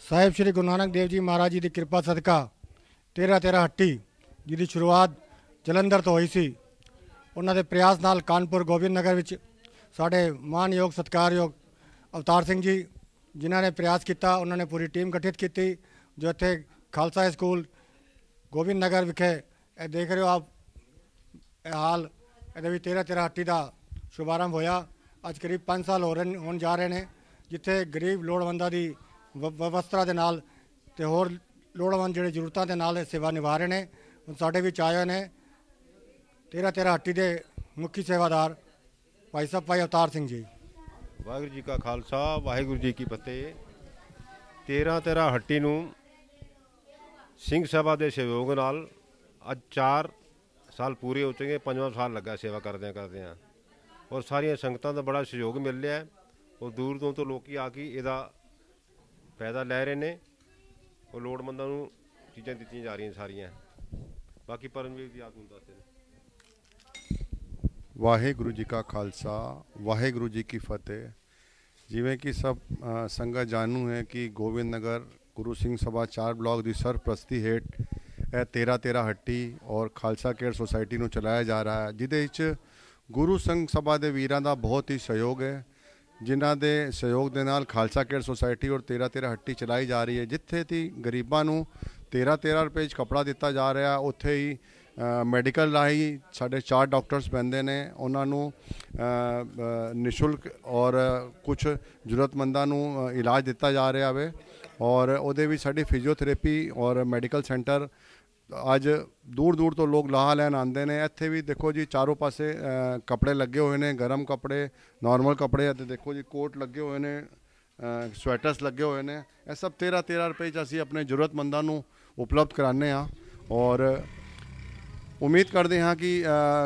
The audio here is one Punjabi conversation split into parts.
ਸਾਹਿਬ ਸ੍ਰੀ ਗੁਰੂ ਨਾਨਕ ਦੇਵ ਜੀ ਮਹਾਰਾਜ ਜੀ ਦੀ ਕਿਰਪਾ ਸਦਕਾ 13 13 ਹੱਟੀ ਜਿਹਦੀ ਸ਼ੁਰੂਆਤ ਜਲੰਧਰ ਤੋਂ ਹੋਈ ਸੀ। ਉਹਨਾਂ ਦੇ ਪ੍ਰਯਾਸ ਨਾਲ ਕਾਨਪੁਰ ਗੋਬਿੰਦ ਨਗਰ ਵਿੱਚ ਸਾਡੇ ਮਾਨਯੋਗ ਸਤਿਕਾਰਯੋਗ ਅਵਤਾਰ ਸਿੰਘ ਜੀ ਜਿਨ੍ਹਾਂ ਨੇ ਪ੍ਰਯਾਸ ਕੀਤਾ, ਉਹਨਾਂ ਨੇ ਪੂਰੀ ਟੀਮ ਗਠਿਤ ਕੀਤੀ, ਜੋ ਇੱਥੇ ਖਾਲਸਾ ਸਕੂਲ ਗੋਬਿੰਦ ਨਗਰ ਵਿਖੇ ਇਹ ਦੇਖ ਰਹੇ ਹੋ ਆਪ, ਇਹ ਹਾਲ, ਇਹਦੇ ਵਿੱਚ 13 13 ਹੱਟੀ ਦਾ ਸ਼ੁਭਾਰੰਭ ਹੋਇਆ। ਅੱਜ ਕਰੀਬ 5 ਸਾਲ ਹੋ ਰਹੇ ਹੋਣ ਜਾ ਰਹੇ ਨੇ, ਜਿੱਥੇ ਗਰੀਬ ਲੋੜਵੰਦਾਂ ਦੀ ਵ- ਵਿਵਸਥਾ ਦੇ ਨਾਲ ਤੇ ਹੋਰ ਲੋੜਵੰਦ ਜਿਹੜੇ ਜ਼ਰੂਰਤਾਂ ਦੇ ਨਾਲ ਇਹ ਸੇਵਾ ਨਿਭਾ ਰਹੇ ਨੇ, ਹੁਣ ਸਾਡੇ ਵਿੱਚ ਆਏ ਹੋਏ ਨੇ 13 13 ਹੱਟੀ ਦੇ ਮੁਖੀ ਸੇਵਾਦਾਰ ਭਾਈ ਸਾਹਿਬ, ਭਾਈ ਅਵਤਾਰ ਸਿੰਘ ਜੀ। ਵਾਹਿਗੁਰੂ ਜੀ ਕਾ ਖਾਲਸਾ, ਵਾਹਿਗੁਰੂ ਜੀ ਕੀ ਫਤਿਹ। 13 13 ਹੱਟੀ ਨੂੰ ਸਿੰਘ ਸਭਾ ਦੇ ਸਹਿਯੋਗ ਨਾਲ ਅੱਜ 4 ਸਾਲ ਪੂਰੇ ਹੋ ਚੁੱਕੇ, ਪੰਜਵਾਂ ਸਾਲ ਲੱਗਾ ਸੇਵਾ ਕਰਦਿਆਂ ਕਰਦਿਆਂ। ਔਰ ਸਾਰੀਆਂ ਸੰਗਤਾਂ ਦਾ ਬੜਾ ਸਹਿਯੋਗ ਮਿਲ ਰਿਹਾ ਔਰ ਦੂਰ ਦੂਰ ਤੋਂ ਲੋਕੀ ਆ ਕੇ ਇਹਦਾ ਫਾਇਦਾ ਲੈ ਰਹੇ ਨੇ। ਉਹ ਲੋੜਵੰਦਾਂ ਨੂੰ ਚੀਜ਼ਾਂ ਦਿੱਤੀਆਂ ਜਾ ਰਹੀਆਂ ਸਾਰੀਆਂ। ਬਾਕੀ ਪਰਮਵੀਰ ਜੀ ਆਪ ਨੂੰ ਦੱਸਦੇ ਨੇ ਵਾਹਿਗੁਰੂ ਜੀ ਕਾ ਖਾਲਸਾ, ਵਾਹਿਗੁਰੂ ਜੀ ਕੀ ਫਤਿਹ। ਜਿਵੇਂ ਕਿ ਸਭ ਸੰਗਤ ਜਾਣੂ ਹੈ ਕਿ ਗੋਬਿੰਦ ਨਗਰ ਗੁਰੂ ਸਿੰਘ ਸਭਾ 4 ਬਲਾਕ ਦੀ ਸਰਪ੍ਰਸਤੀ ਹੇਠ ਇਹ 13 13 ਹੱਟੀ ਔਰ ਖਾਲਸਾ ਕੇਅਰ ਸੁਸਾਇਟੀ ਨੂੰ ਚਲਾਇਆ ਜਾ ਰਿਹਾ ਹੈ, ਜਿਹਦੇ ਵਿੱਚ ਗੁਰੂ ਸਿੰਘ ਸਭਾ ਦੇ ਵੀਰਾਂ ਦਾ ਬਹੁਤ ਹੀ ਸਹਿਯੋਗ ਹੈ। ਜਿਨ੍ਹਾਂ ਦੇ ਸਹਿਯੋਗ ਦੇ ਨਾਲ ਖਾਲਸਾ ਕੇਅਰ ਸੁਸਾਇਟੀ ਔਰ 13 13 ਹੱਟੀ ਚਲਾਈ ਜਾ ਰਹੀ ਹੈ, ਜਿੱਥੇ ਤੀ ਗਰੀਬਾਂ ਨੂੰ 13 13 ਰੁਪਏ 'ਚ ਕਪੜਾ ਦਿੱਤਾ ਜਾ ਰਿਹਾ, ਉੱਥੇ ਹੀ ਮੈਡੀਕਲ ਰਾਹੀਂ ਸਾਡੇ ਚਾਰ ਡਾਕਟਰਸ ਪੈਂਦੇ ਨੇ, ਉਹਨਾਂ ਨੂੰ ਨਿਸ਼ੁਲਕ ਔਰ ਕੁਝ ਜ਼ਰੂਰਤਮੰਦਾਂ ਨੂੰ ਇਲਾਜ ਦਿੱਤਾ ਜਾ ਰਿਹਾ ਵੇ ਔਰ ਉਹਦੇ ਵਿੱਚ ਸਾਡੀ ਫਿਜ਼ੀਓਥੈਰੇਪੀ ਔਰ ਮੈਡੀਕਲ ਸੈਂਟਰ ਅੱਜ ਦੂਰ ਦੂਰ ਤੋਂ ਲੋਕ ਲਾਹਾ ਲੈਣ ਆਉਂਦੇ ਨੇ। ਇੱਥੇ ਵੀ ਦੇਖੋ ਜੀ, ਚਾਰੋਂ ਪਾਸੇ ਕੱਪੜੇ ਲੱਗੇ ਹੋਏ ਨੇ, ਗਰਮ ਕੱਪੜੇ ਨਾਰਮਲ ਕੱਪੜੇ। ਅਤੇ ਦੇਖੋ ਜੀ, ਕੋਟ ਲੱਗੇ ਹੋਏ ਨੇ ਸਵੈਟਰਸ ਲੱਗੇ ਹੋਏ ਨੇ। ਇਹ ਸਭ 13 13 ਰੁਪਏ 'ਚ ਅਸੀਂ ਆਪਣੇ ਜ਼ਰੂਰਤਮੰਦਾਂ ਨੂੰ ਉਪਲਬਧ ਕਰਾਉਂਦੇ ਹਾਂ। ਔਰ ਉਮੀਦ ਕਰਦੇ ਹਾਂ ਕਿ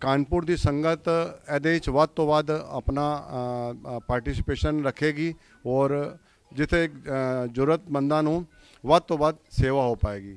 ਕਾਨਪੁਰ ਦੀ ਸੰਗਤ ਇਹਦੇ ਵਿੱਚ ਵੱਧ ਤੋਂ ਵੱਧ ਆਪਣਾ ਪਾਰਟਿਸਿਪੇਸ਼ਨ ਰੱਖੇਗੀ ਔਰ ਜਿੱਥੇ ਜ਼ਰੂਰਤਮੰਦਾਂ ਨੂੰ ਵੱਧ ਤੋਂ ਵੱਧ ਸੇਵਾ ਹੋ ਪਾਏਗੀ।